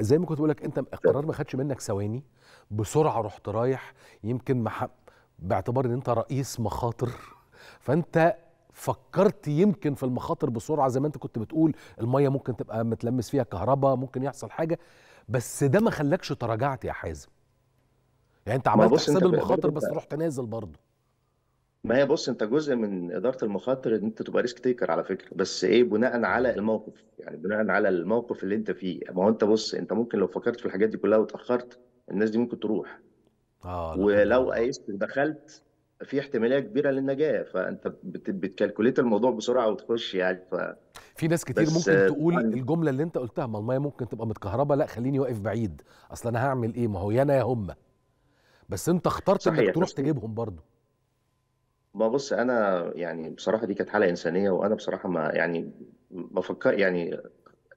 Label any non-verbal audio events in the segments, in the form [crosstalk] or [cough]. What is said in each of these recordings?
زي ما كنت بقول لك انت القرار ما خدش منك ثواني بسرعة رحت رايح يمكن مح... باعتبار إن أنت رئيس مخاطر فأنت فكرت يمكن في المخاطر بسرعة زي ما أنت كنت بتقول المية ممكن تبقى متلمس فيها كهرباء ممكن يحصل حاجة بس ده ما خلاكش تراجعت يا حازم. يعني أنت عملت حساب المخاطر بس رحت نازل برضه. ما هي بص انت جزء من إدارة المخاطر إن أنت تبقى risk taker على فكرة. بس إيه بناء على الموقف. يعني بناء على الموقف اللي أنت فيه. ما هو أنت بص أنت ممكن لو فكرت في الحاجات دي كلها واتأخرت الناس دي ممكن تروح. آه ولو قيست ودخلت في احتمالية كبيرة للنجاة. فأنت بت- بتكالكوليت الموضوع بسرعة وتخش يعني. ف في ناس كتير بس ممكن آه، تقول طبعا الجملة اللي أنت قلتها ما المية ممكن تبقى متكهربة لا خليني واقف بعيد. أصل أنا هعمل إيه؟ ما هو يا أنا يا هم. بس أنت اخترت إنك تروح تجيبهم برضه ما بص أنا يعني بصراحة دي كانت حالة إنسانية وأنا بصراحة ما يعني بفكر يعني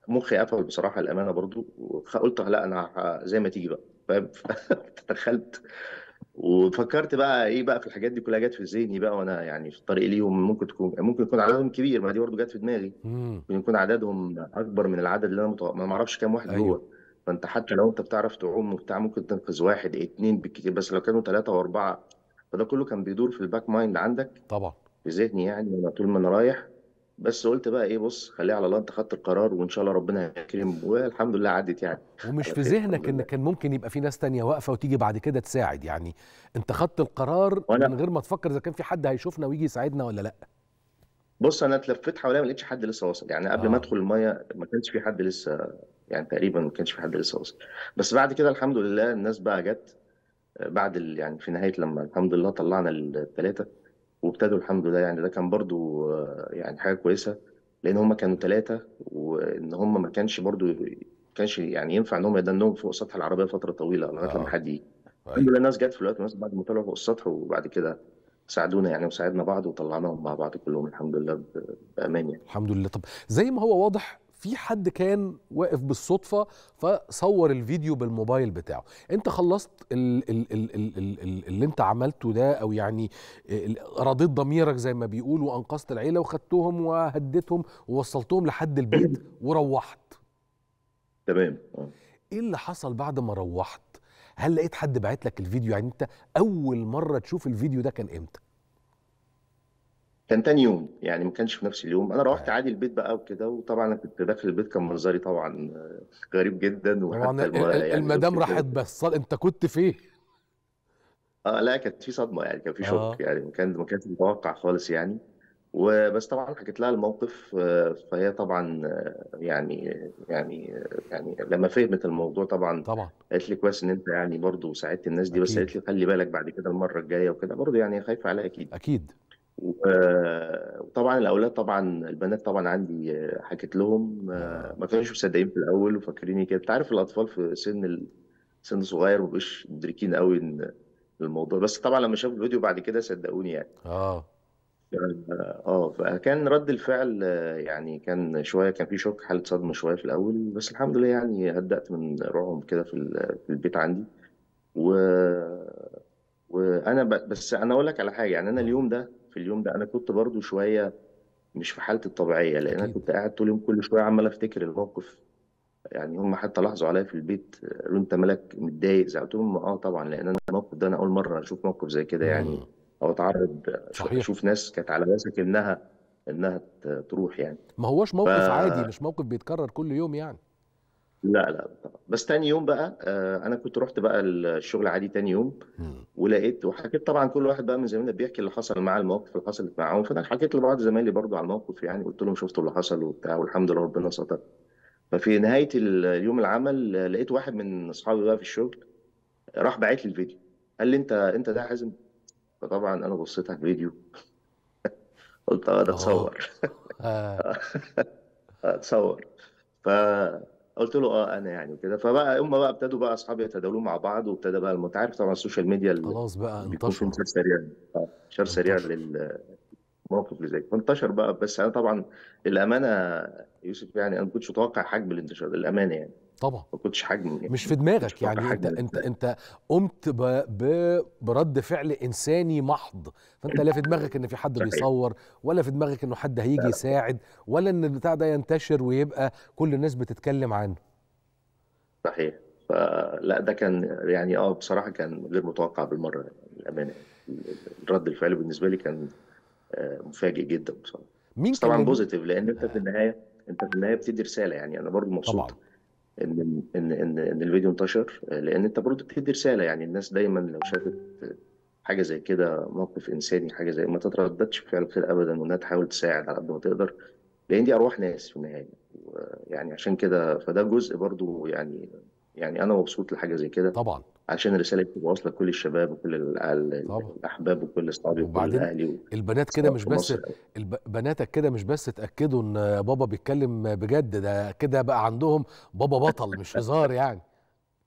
مخي قفل بصراحة الامانه برضو وقلت لا أنا ه- زي ما تيجي بقى فاهم؟ [laughs] دخلت وفكرت بقى إيه بقى في الحاجات دي كلها جت في ذهني بقى وأنا يعني في الطريق ليهم ممكن تكون ممكن يكون عددهم كبير ما دي برضو جت في دماغي. امم ممكن يكون عددهم أكبر من العدد اللي أنا متوقع ما أعرفش كام واحد أيوه. جوه فأنت حتى لو أنت بتعرف تعوم وبتاع ممكن تنقذ واحد اتنين بالكتير بس لو كانوا ثلاثة وأربعة فده كله كان بيدور في ال back mind عندك. طبعا. في ذهني يعني وأنا طول ما أنا رايح. بس قلت بقى إيه بص خليها على الله أنت خدت القرار وإن شاء الله ربنا يكرم والحمد لله عدت يعني. ومش في ذهنك إن كان ممكن يبقى في ناس تانية واقفة وتيجي بعد كده تساعد يعني. أنت خدت القرار من وأنا غير ما تفكر إذا كان في حد هيشوفنا ويجي يساعدنا ولا لأ. بص أنا اتلفيت حواليا ما لقيتش حد لسه واصل يعني. قبل ما آه. أدخل المية ما كانش في حد لسه يعني تقريبا ما كانش في حد لسه واصل. بس بعد كده الحمد لله الناس بقى جت. بعد ال... يعني في نهاية لما الحمد لله طلعنا الثلاثه وابتدوا الحمد لله يعني ده كان برضو آه، يعني حاجة كويسة لأن هم كانوا ثلاثة وإن هم ما كانش برضو كانش يعني ينفع إن هم يدنهم فوق سطح العربية فترة طويلة لغاية لما آه. حد يجي. الحمد أيوه لله الناس جت في الوقت بعد ما طلعوا فوق السطح وبعد كده ساعدونا يعني وساعدنا بعض وطلعناهم مع بعض كلهم الحمد لله بامان يعني. الحمد لله. طب زي ما هو واضح في حد كان واقف بالصدفة فصور الفيديو بالموبايل بتاعه. انت خلصت ال ال ال ال ال ال اللي انت عملته ده أو يعني رضيت ضميرك زي ما بيقول وانقذت العيلة وخدتهم وهديتهم ووصلتهم لحد البيت [clears throat] وروحت. تمام. آه. إيه اللي حصل بعد ما روحت؟ هل لقيت حد بعت لك الفيديو؟ يعني انت أول مرة تشوف الفيديو ده كان إمتى؟ كان تاني يوم يعني ما كانش في نفس اليوم. أنا روحت آه. عادي البيت بقى وكده وطبعا أنا كنت داخل البيت كان منظري طبعا آه، غريب جدا طبعا يعني المدام راحت بس أنت كنت فين؟ آه لا كانت في صدمة يعني كان في شوك آه. يعني ما كان ما كانش متوقع خالص يعني. وبس طبعا حكيت لها الموقف آه، فهي طبعا آه، يعني يعني يعني لما فهمت الموضوع طبعا طبعا. قالت لي كويس إن أنت يعني برضو ساعدت الناس دي بس أكيد. قالت لي خلي بالك بعد كده المرة الجاية وكده. برضو يعني خايفة عليا أكيد. أكيد. وطبعا الأولاد طبعا البنات طبعا عندي حكيت لهم ما كانوش مصدقين في الأول وفاكريني كده. أنت عارف الأطفال في سن ال- سن صغير ما بيبقوش مدركين قوي إن الموضوع بس طبعا لما شافوا الفيديو بعد كده صدقوني يعني. آه. آه فكان رد الفعل يعني كان شوية كان في شوك حالة صدمة شوية في الأول بس الحمد لله يعني هدأت من روعهم كده في البيت عندي. و وأنا ب... بس أنا أقول لك على حاجة يعني أنا مم. اليوم ده في اليوم ده أنا كنت برضو شوية مش في حالتي الطبيعية لأن أنا أكيد. كنت قاعد طول اليوم كل شوية عمال أفتكر الموقف. يعني هم حتى لاحظوا عليا في البيت قالوا أنت مالك متضايق؟ زي قلت لهم آه طبعا لأن أنا الموقف ده أنا أول مرة أشوف موقف زي كده يعني مم. أو أتعرض صحيح. أشوف ناس كانت على وشك إنها إنها ت- تروح يعني. ما هوش ف موقف عادي مش موقف بيتكرر كل يوم يعني. لا لا طبعا. بس تاني يوم بقى آه، أنا كنت رحت بقى الشغل عادي تاني يوم مم. ولقيت وحكيت طبعا كل واحد بقى من زمايلنا بيحكي اللي حصل معاه المواقف اللي حصلت معاهم. فأنا حكيت لبعض زمايلي برضو على الموقف يعني قلت لهم شفتوا اللي حصل وبتاع والحمد لله ربنا ستر. ففي نهاية ال- اليوم العمل آه، لقيت واحد من أصحابي بقى في الشغل راح باعت لي الفيديو. قال لي أنت أنت ده حازم؟ فطبعا أنا بصيت على الفيديو. [laughs] قلت آه ده اتصور. آه. [laughs] فقلت له آه أنا يعني كده فبقى هم بقى ابتدوا بقى أصحابي يتداولوا مع بعض وابتدى بقى انت عارف طبعا ال social media اللي خلاص بقى انتشر. انتشار سريع. آه، انتشار سريع انتشر. للموقف اللي زي فانتشر بقى بس أنا طبعا الأمانة يوسف يعني أنا ما كنتش متوقع حجم الانتشار الأمانة يعني. طبعا. ما كنتش حجم يعني مش في دماغك يعني أنت انت أنت قمت ب... ب... برد فعل إنساني محض. فأنت لا في دماغك إن في حد صحيح. بيصور ولا في دماغك إنه حد هيجي يساعد ولا إن البتاع ده ينتشر ويبقى كل الناس بتتكلم عنه. صحيح. فلا ده كان يعني آه بصراحة كان غير متوقع بالمرة يعني يعني الرد الفعل بالنسبة لي كان آه، مفاجئ جدا بصراحة. مين بس طبعا بوزيتيف لأن أنت في النهاية أنت في النهاية بتدي رسالة يعني أنا برضو مبسوط. طبعا. إن إن إن إن الفيديو انتشر لأن أنت برضو بتدي رسالة. يعني الناس دايما لو شافت حاجة زي كده موقف إنساني حاجة زي ما تترددش في فعل الخير ابدا وإنها تحاول تساعد على قد ما تقدر. لأن دي أرواح ناس في النهاية. يعني عشان كده فده جزء برضو يعني يعني أنا مبسوط لحاجة زي كده. طبعا. عشان الرسالة تبقى واصلة لكل الشباب وكل ال- ال- طبعا. الأحباب وكل أصحابي وكل وبعدين أهلي البنات كده مش بس الب... بناتك كده مش بس اتأكدوا إن بابا بيتكلم بجد ده كده بقى عندهم بابا بطل مش هزار يعني.